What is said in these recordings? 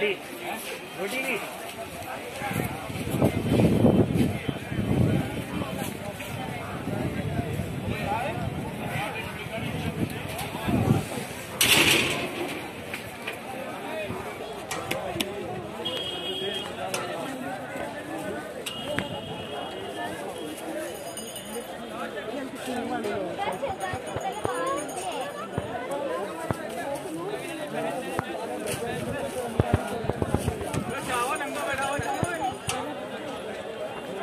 Budi. Budi. Thank you.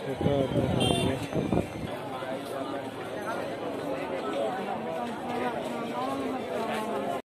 छोटा